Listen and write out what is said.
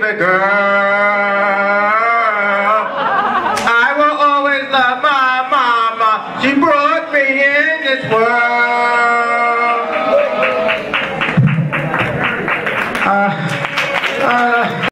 Baby girl, I will always love my mama. She brought me in this world. Uh, uh.